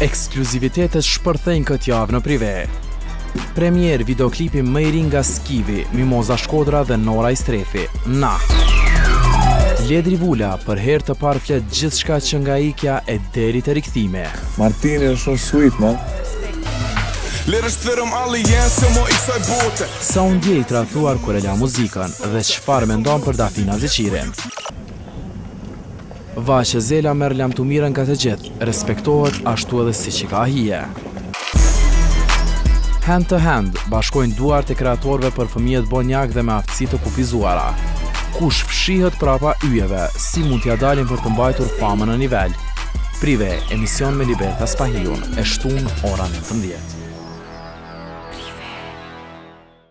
Ekskluzivitetet shpërthejnë këtë javë në prive. Premier videoklipi më i ri nga Skivi, Mimoza Shkodra dhe Nora Istrefi. Na. Ledri Vula për herë të parë flet gjithçka që nga ikja e deri te rikthimi. Martini është shumë sweet, man. Lëre se thërrëm alien se s'jom i kësaj bote Sa u ndje i tradhtuar kur e la muzikën Dhe çfarë mendon për Dafina Zeqirin Vaçe Zela merr lamtumirën nga të gjithë, respektohet ashtu edhe siç i ka hije. Hand to hand, bashkojnë duart e kreatorëve për fëmijët bonjak dhe me aftësi të kufizuara. Kush fshihet prapa yjeve, si mund t'ia dalin për të mbajtur famën në nivel? Prive, emision me Liberta Spahiun, e shtunë ora 19.